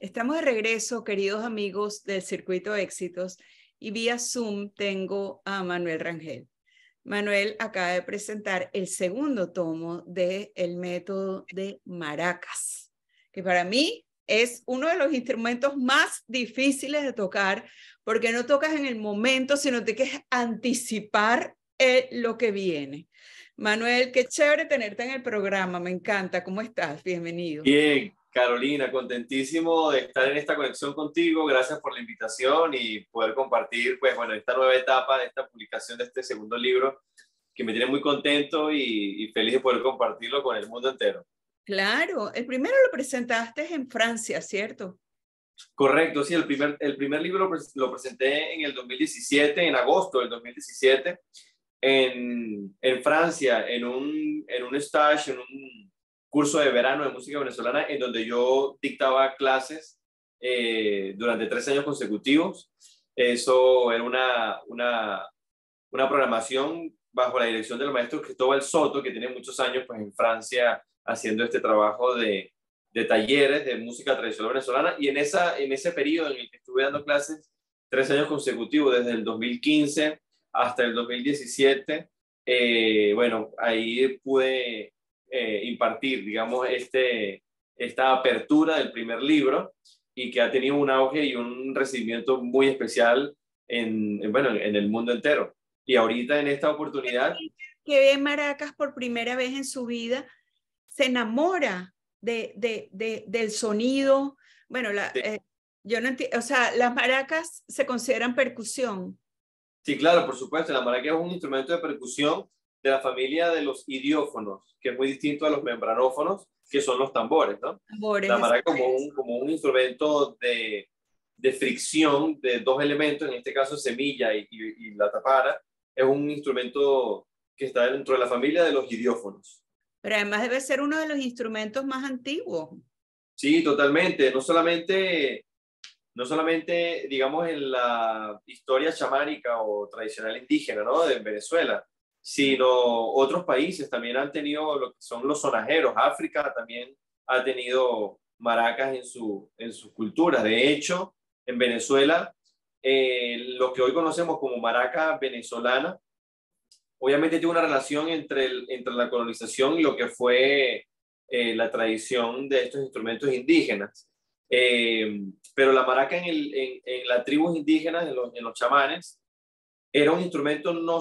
Estamos de regreso, queridos amigos del Circuito Éxitos, y vía Zoom tengo a Manuel Rangel. Manuel acaba de presentar el segundo tomo de El método de maracas, que para mí es uno de los instrumentos más difíciles de tocar, porque no tocas en el momento, sino te que anticipar eh, lo que viene. Manuel, qué chévere tenerte en el programa, me encanta. ¿Cómo estás? Bienvenido. Bien, Carolina, contentísimo de estar en esta conexión contigo. Gracias por la invitación y poder compartir, pues, bueno, esta nueva etapa de esta publicación de este segundo libro que me tiene muy contento y, feliz de poder compartirlo con el mundo entero. Claro, el primero lo presentaste en Francia, ¿cierto? Correcto, sí, el primer, el primer libro lo presenté en el 2017, en agosto del 2017, en, en Francia, en un, en un stage, en un curso de verano de música venezolana en donde yo dictaba clases eh, durante tres años consecutivos. Eso era una, una, una, programación bajo la dirección del maestro Cristóbal Soto, que tiene muchos años pues, en Francia haciendo este trabajo de, de talleres de música tradicional venezolana. Y en, esa, en ese periodo en el que estuve dando clases, tres años consecutivos, desde el 2015 hasta el 2017, eh, bueno, ahí pude eh, impartir, digamos, este, esta apertura del primer libro y que ha tenido un auge y un recibimiento muy especial en, bueno, en el mundo entero. Y ahorita en esta oportunidad... Que ve Maracas por primera vez en su vida, se enamora de, de, de del sonido. Bueno, la, eh, yo no entiendo, o sea, las maracas se consideran percusión. Sí, claro, por supuesto, la maraca es un instrumento de percusión de la familia de los idiófonos, que es muy distinto a los membranófonos, que son los tambores, ¿no? la maraca como un, como un instrumento de, de, fricción de dos elementos, en este caso semilla y, y, la tapara, es un instrumento que está dentro de la familia de los idiófonos. Pero además debe ser uno de los instrumentos más antiguos. Sí, totalmente. No solamente, no solamente digamos, en la historia chamánica o tradicional indígena, ¿no? De Venezuela, sino otros países también han tenido lo que son los sonajeros. África también ha tenido maracas en su, en su cultura. De hecho, en Venezuela, eh, lo que hoy conocemos como maraca venezolana, obviamente tiene una relación entre, entre la colonización y lo que fue eh, la tradición de estos instrumentos indígenas. Eh, pero la maraca en, el, en, en las tribus indígenas, en los, en los chamanes, era un instrumento, no,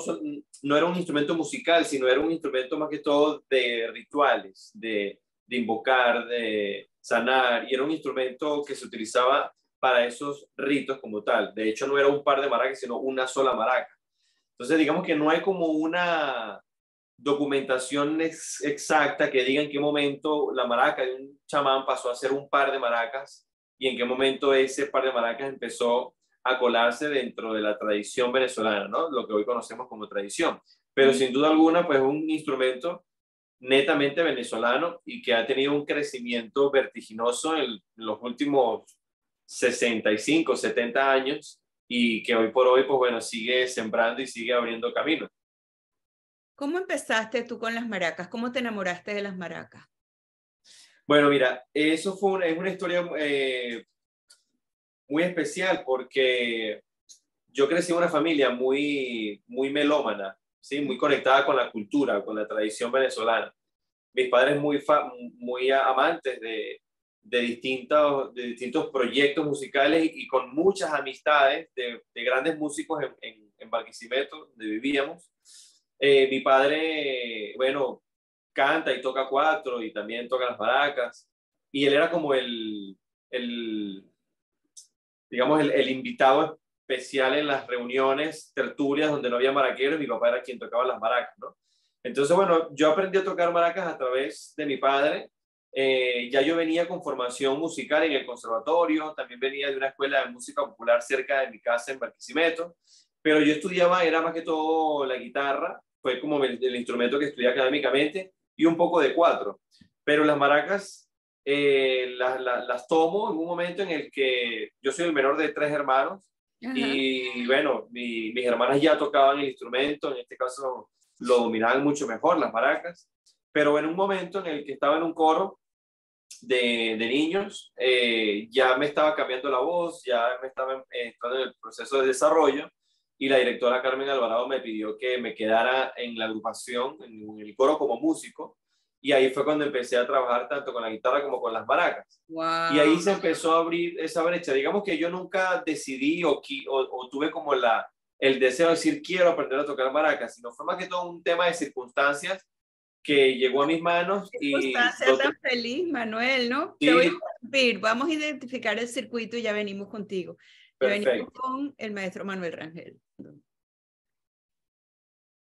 no era un instrumento musical, sino era un instrumento más que todo de rituales, de, de invocar, de sanar, y era un instrumento que se utilizaba para esos ritos como tal. De hecho, no era un par de maracas, sino una sola maraca. Entonces, digamos que no hay como una documentación exacta que diga en qué momento la maraca de un chamán pasó a ser un par de maracas y en qué momento ese par de maracas empezó a colarse dentro de la tradición venezolana, ¿no? Lo que hoy conocemos como tradición. Pero sin duda alguna, pues es un instrumento netamente venezolano y que ha tenido un crecimiento vertiginoso en los últimos 65, 70 años y que hoy por hoy, pues bueno, sigue sembrando y sigue abriendo camino. ¿Cómo empezaste tú con las maracas? ¿Cómo te enamoraste de las maracas? Bueno, mira, eso fue una, es una historia eh, muy especial porque yo crecí en una familia muy, muy melómana, ¿sí? muy conectada con la cultura, con la tradición venezolana. Mis padres muy, muy amantes de, de, distintos, de distintos proyectos musicales y, con muchas amistades de, de grandes músicos en, en, en, Barquisimeto, donde vivíamos. Eh, mi padre, bueno, canta y toca cuatro y también toca las maracas. Y él era como el, el, digamos, el, invitado especial en las reuniones, tertulias, donde no había maraqueros, mi papá era quien tocaba las maracas, ¿no? Entonces, bueno, yo aprendí a tocar maracas a través de mi padre. Eh, ya yo venía con formación musical en el conservatorio, también venía de una escuela de música popular cerca de mi casa en Barquisimeto, pero yo estudiaba, era más que todo la guitarra, fue como el, el instrumento que estudié académicamente, y un poco de cuatro. Pero las maracas eh, las tomo en un momento en el que yo soy el menor de tres hermanos y bueno, mis hermanas ya tocaban el instrumento, en este caso lo dominaban mucho mejor, las maracas, pero en un momento en el que estaba en un coro, de, niños, eh, ya me estaba cambiando la voz, ya me estaba entrando en el proceso de desarrollo y la directora Carmen Alvarado me pidió que me quedara en la agrupación, en el coro como músico. Y ahí fue cuando empecé a trabajar tanto con la guitarra como con las maracas. Y ahí se empezó a abrir esa brecha. Digamos que yo nunca decidí o, o, tuve como la, el deseo de decir quiero aprender a tocar maracas, sino fue más que todo un tema de circunstancias que llegó a mis manos. y tan feliz, Manuel, ¿no? Te voy a Vamos a identificar el circuito y ya venimos contigo. Perfecto. venimos con el maestro Manuel Rangel.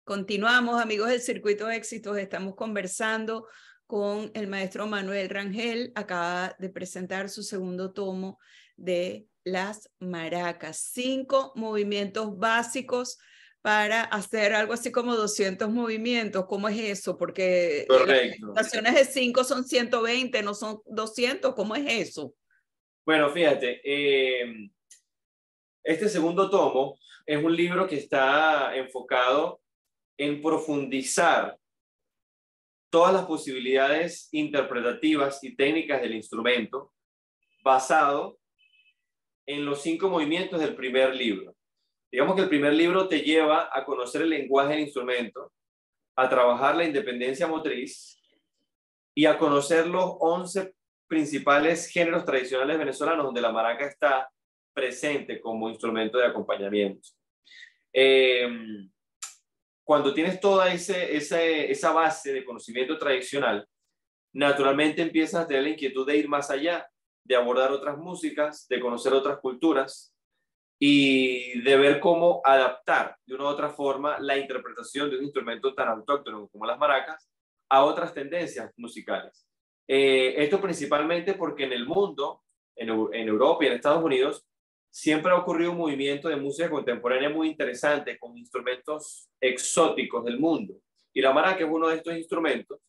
Continuamos, amigos del Circuito de Éxitos. Estamos conversando con el maestro Manuel Rangel. Acaba de presentar su segundo tomo de Las Maracas. Cinco movimientos básicos para hacer algo así como 200 movimientos. ¿Cómo es eso? Porque las estaciones de 5 son 120, no son 200. ¿Cómo es eso? Bueno, fíjate, eh, este segundo tomo es un libro que está enfocado en profundizar todas las posibilidades interpretativas y técnicas del instrumento basado en los cinco movimientos del primer libro. Digamos que el primer libro te lleva a conocer el lenguaje del instrumento, a trabajar la independencia motriz y a conocer los 11 principales géneros tradicionales venezolanos donde la maraca está presente como instrumento de acompañamiento. Eh, cuando tienes toda ese, esa base de conocimiento tradicional, naturalmente empiezas a tener la inquietud de ir más allá, de abordar otras músicas, de conocer otras culturas y de ver cómo adaptar de una u otra forma la interpretación de un instrumento tan autóctono como las maracas a otras tendencias musicales. Eh, esto principalmente porque en el mundo, en, en Europa y en Estados Unidos, siempre ha ocurrido un movimiento de música contemporánea muy interesante con instrumentos exóticos del mundo. Y la maraca es uno de estos instrumentos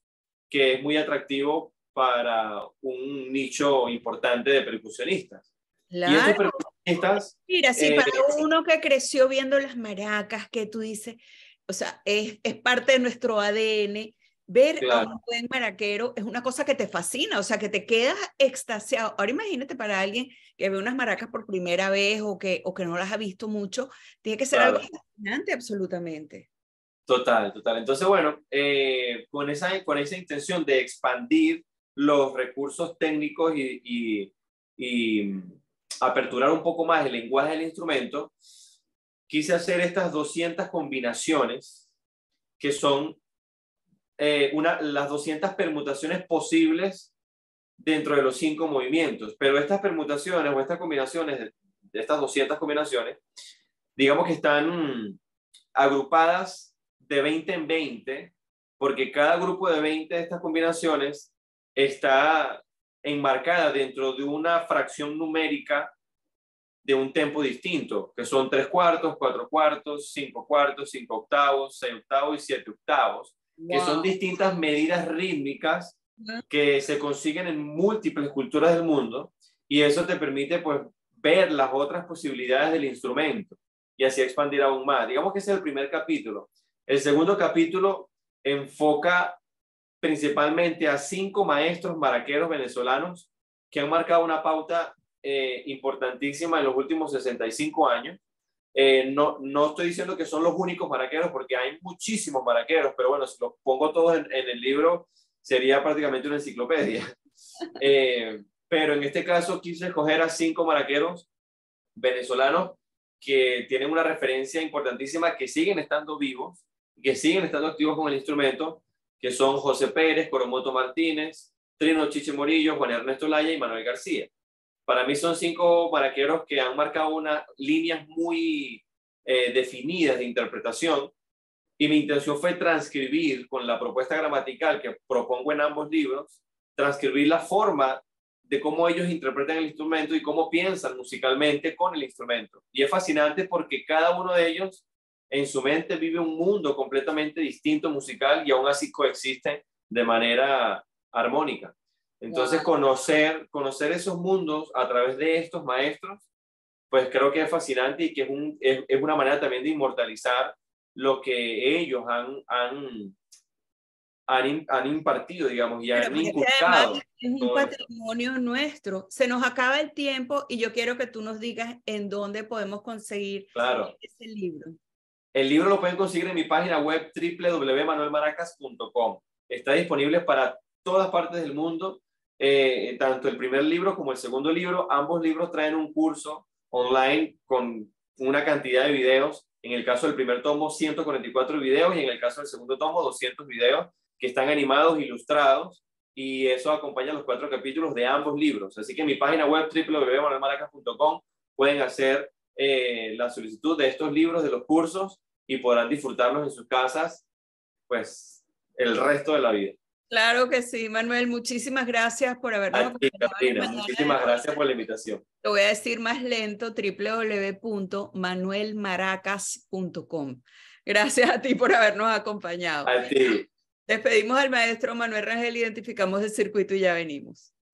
que es muy atractivo para un nicho importante de percusionistas. Claro. Y estos percusionistas... Mira, sí, para eh, uno que creció viendo las maracas, que tú dices, o sea, es, es parte de nuestro ADN, ver a un buen maraquero es una cosa que te fascina, o sea, que te quedas extasiado. Ahora imagínate para alguien que ve unas maracas por primera vez o que, o que no las ha visto mucho, tiene que ser algo fascinante absolutamente. Total, total. Entonces, bueno, eh, con, esa, con esa intención de expandir los recursos técnicos y, y, y aperturar un poco más el lenguaje del instrumento, quise hacer estas 200 combinaciones que son eh, las 200 permutaciones posibles dentro de los cinco movimientos, pero estas permutaciones o estas combinaciones, de, estas 200 combinaciones, digamos que están agrupadas de 20 en 20, porque cada grupo de 20 de estas combinaciones está enmarcada dentro de una fracción numérica de un tempo distinto, que son tres cuartos, cuatro cuartos, cinco cuartos, cinco octavos, seis octavos y siete octavos que son distintas medidas rítmicas que se consiguen en múltiples culturas del mundo y eso te permite pues ver las otras posibilidades del instrumento y así expandir aún más. Digamos que ese es el primer capítulo. El segundo capítulo enfoca principalmente a cinco maestros maraqueros venezolanos que han marcado una pauta eh, importantísima en los últimos 65 años eh, no, no estoy diciendo que son los únicos maraqueros, porque hay muchísimos maraqueros, pero bueno, si los pongo todos en, el libro, sería prácticamente una enciclopedia. Eh, pero en este caso quise escoger a cinco maraqueros venezolanos que tienen una referencia importantísima, que siguen estando vivos, que siguen estando activos con el instrumento, que son José Pérez, Coromoto Martínez, Trino Chiche Morillo, Juan Ernesto Laya y Manuel García. Para mí son cinco maraqueros que han marcado unas líneas muy eh, definidas de interpretación y mi intención fue transcribir con la propuesta gramatical que propongo en ambos libros, transcribir la forma de cómo ellos interpretan el instrumento y cómo piensan musicalmente con el instrumento. Y es fascinante porque cada uno de ellos en su mente vive un mundo completamente distinto musical y aún así coexisten de manera armónica. Entonces, conocer, conocer esos mundos a través de estos maestros, pues creo que es fascinante y que es, un, es, es una manera también de inmortalizar lo que ellos han, han, han, impartido, digamos, y han inculcado. Es un patrimonio nuestro. Se nos acaba el tiempo y yo quiero que tú nos digas en dónde podemos conseguir ese libro. El libro lo pueden conseguir en mi página web www.manuelmaracas.com. Está disponible para todas partes del mundo, eh, tanto el primer libro como el segundo libro. Ambos libros traen un curso online con una cantidad de videos. En el caso del primer tomo, 144 videos y en el caso del segundo tomo, 200 videos que están animados, ilustrados y eso acompaña los cuatro capítulos de ambos libros. Así que en mi página web www.manuelmaracas.com pueden hacer eh, la solicitud de estos libros, de los cursos y podrán disfrutarlos en sus casas, pues, el resto de la vida. Claro que sí, Manuel. Muchísimas gracias por habernos Muchísimas gracias por la invitación. Lo voy a decir más lento, www.manuelmaracas.com. Gracias a ti por habernos acompañado. A ti. Despedimos al maestro Manuel Rangel, identificamos el circuito y ya venimos.